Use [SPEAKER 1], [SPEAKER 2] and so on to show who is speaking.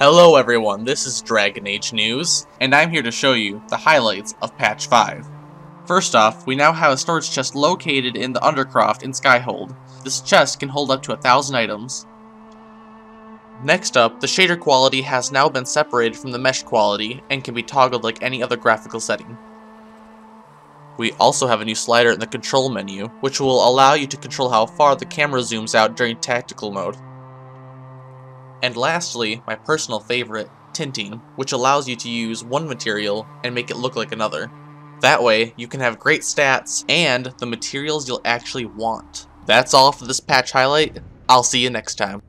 [SPEAKER 1] Hello everyone, this is Dragon Age News, and I'm here to show you the highlights of Patch 5. First off, we now have a storage chest located in the Undercroft in Skyhold. This chest can hold up to a thousand items. Next up, the shader quality has now been separated from the mesh quality and can be toggled like any other graphical setting. We also have a new slider in the control menu, which will allow you to control how far the camera zooms out during tactical mode. And lastly, my personal favorite, tinting, which allows you to use one material and make it look like another. That way, you can have great stats and the materials you'll actually want. That's all for this patch highlight. I'll see you next time.